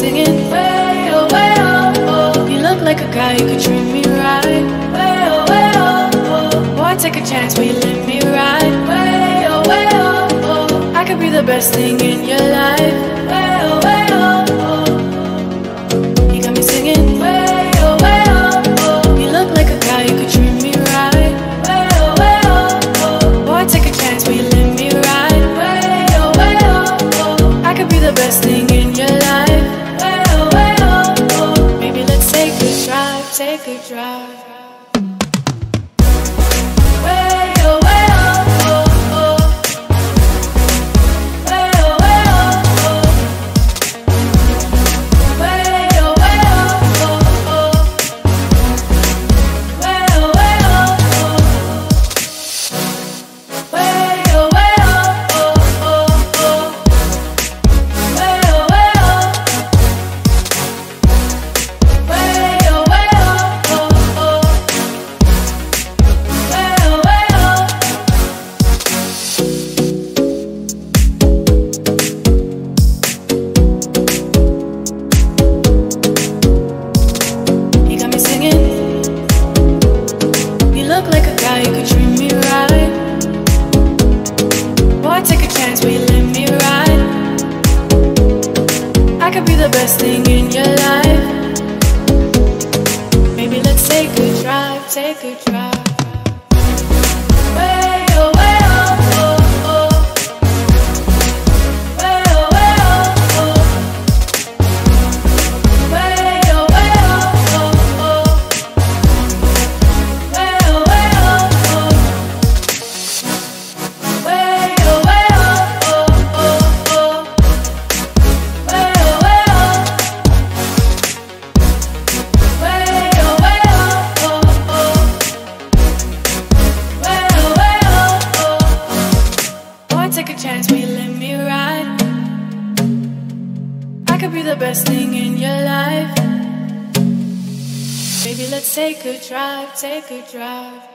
singing way oh way oh oh. You look like a guy who could treat me right. Way oh way oh oh. Boy, take a chance, will you let me ride? Way oh way oh oh. I could be the best thing in your life. Way oh way oh oh. You got me singing way oh way oh oh. You look like a guy could treat me right. Way oh way oh oh. Boy, take a chance, will you let me ride? Way oh way oh oh. I could be the best thing in take a drive. I could be the best thing in your life. Maybe let's take a drive, take a drive. Chance, will you let me ride? I could be the best thing in your life. Baby, let's take a drive, take a drive.